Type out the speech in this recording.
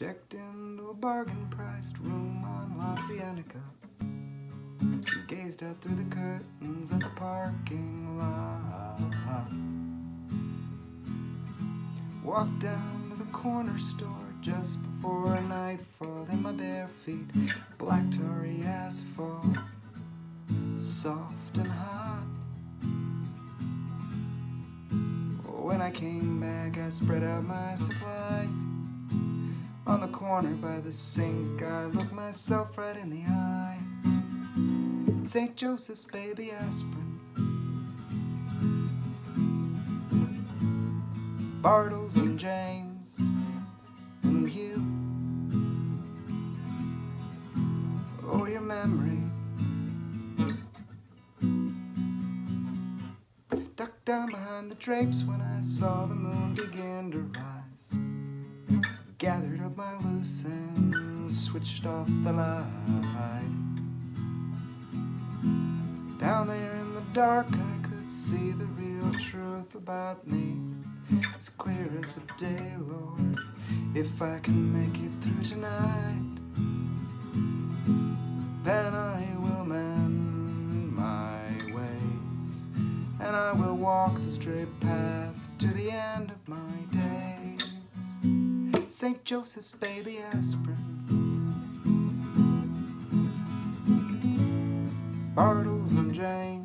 Checked into a bargain priced room on La Cienega. Gazed out through the curtains at the parking lot. Walked down to the corner store just before nightfall in my bare feet. Black tarry asphalt, soft and hot. When I came back, I spread out my supplies. On the corner by the sink, I look myself right in the eye. St. Joseph's baby aspirin. Bartles and Jaymes and you. Oh, your memory. Ducked down behind the drapes when I saw the moon begin to rise. My loose ends, switched off the light. Down there in the dark, I could see the real truth about me. As clear as the day, Lord, if I can make it through tonight, then I will mend my ways, and I will walk the straight path to the end of my days. St. Joseph's baby aspirin. Bartles and Jaymes.